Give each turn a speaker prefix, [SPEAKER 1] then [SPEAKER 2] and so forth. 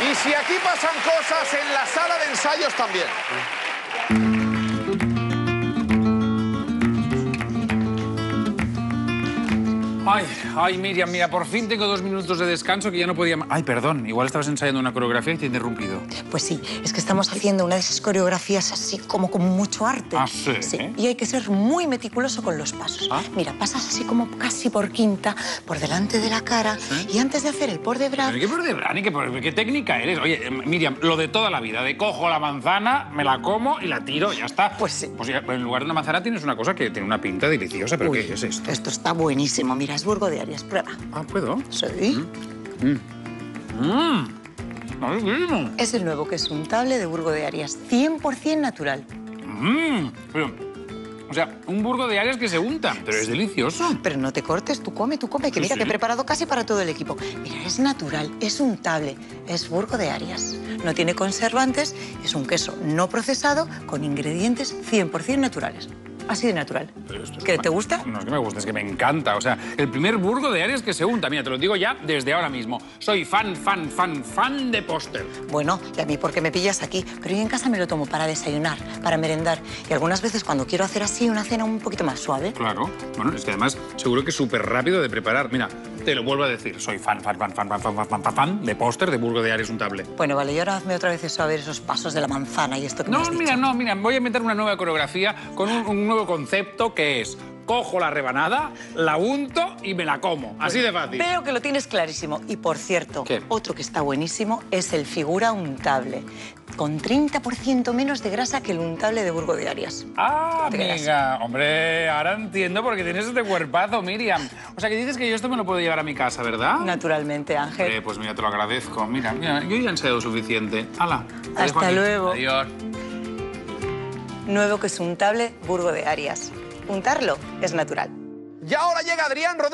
[SPEAKER 1] Y si aquí pasan cosas, en la sala de ensayos también.
[SPEAKER 2] Ay, ay, Miriam, mira, por fin tengo dos minutos de descanso que ya no podía... Ay, perdón, igual estabas ensayando una coreografía y te he interrumpido.
[SPEAKER 3] Pues sí, es que estamos haciendo una de esas coreografías así como con mucho arte.
[SPEAKER 2] ¿Ah, sí?
[SPEAKER 3] Y hay que ser muy meticuloso con los pasos.
[SPEAKER 2] Ah.
[SPEAKER 3] Mira, pasas así como casi por quinta, por delante de la cara, y antes de hacer el por de bra,
[SPEAKER 2] ¿Pero qué por de Brani? ¿Qué, por- qué técnica eres? Oye, eh, Miriam, lo de toda la vida, de cojo la manzana, me la como y la tiro, ya está.
[SPEAKER 3] Pues sí.
[SPEAKER 2] Pues en lugar de una manzana tienes una cosa que tiene una pinta deliciosa, pero
[SPEAKER 3] Uy,
[SPEAKER 2] ¿qué es esto?
[SPEAKER 3] Esto está buenísimo. Mira, es Burgo de Arias. Prueba.
[SPEAKER 2] Ah, ¿puedo?
[SPEAKER 3] Sí.
[SPEAKER 2] Mmm, riquísimo.
[SPEAKER 3] Es el nuevo que es untable de Burgo de Arias. 100% natural.
[SPEAKER 2] Mmm, pero, o sea, un burgo de Arias que se unta, pero es delicioso.
[SPEAKER 3] Pero no te cortes, tú come, tú come, que
[SPEAKER 2] Sí,
[SPEAKER 3] mira
[SPEAKER 2] sí.
[SPEAKER 3] que he preparado casi para todo el equipo. Mira, es natural, es untable, es Burgo de Arias. No tiene conservantes, es un queso no procesado con ingredientes 100% naturales. Así de natural.
[SPEAKER 2] Es
[SPEAKER 3] ¿Que te gusta?
[SPEAKER 2] No es que me guste, es que me encanta. O sea, el primer burgo de Arias que se unta. Mira, te lo digo ya desde ahora mismo. Soy fan, fan, fan, fan de póster.
[SPEAKER 3] Bueno, y a mí porque me pillas aquí, pero yo en casa me lo tomo para desayunar, para merendar y algunas veces cuando quiero hacer así una cena un poquito más suave.
[SPEAKER 2] Claro. Bueno, es que además seguro que es súper rápido de preparar. Mira, te lo vuelvo a decir. Soy fan, fan, fan, fan, fan, fan, fan, fan, fan, fan de póster de burgo de Arias untable.
[SPEAKER 3] Bueno, vale, y ahora hazme otra vez eso a ver esos pasos de la manzana y esto que me
[SPEAKER 2] No,
[SPEAKER 3] has
[SPEAKER 2] mira,
[SPEAKER 3] dicho.
[SPEAKER 2] no, mira, voy a inventar una nueva coreografía con un, un nuevo concepto que es cojo la rebanada, la unto y me la como. Así de fácil.
[SPEAKER 3] Veo que lo tienes clarísimo. Y por cierto,
[SPEAKER 2] ¿Qué?
[SPEAKER 3] otro que está buenísimo es el figura untable, con 30% menos de grasa que el untable de Burgo de Arias.
[SPEAKER 2] Ah, amiga, hombre, ahora entiendo por qué tienes este cuerpazo, Miriam. O sea, que dices que yo esto me lo puedo llevar a mi casa, ¿verdad?
[SPEAKER 3] Naturalmente, Ángel.
[SPEAKER 2] Eh, pues mira, te lo agradezco. Mira, mira, yo ya he ensayado suficiente. Hala.
[SPEAKER 3] Hasta luego.
[SPEAKER 2] Adiós.
[SPEAKER 3] Nuevo que es untable, Burgo de Arias. Untarlo es natural.
[SPEAKER 1] Y ahora llega Adrián Rodríguez.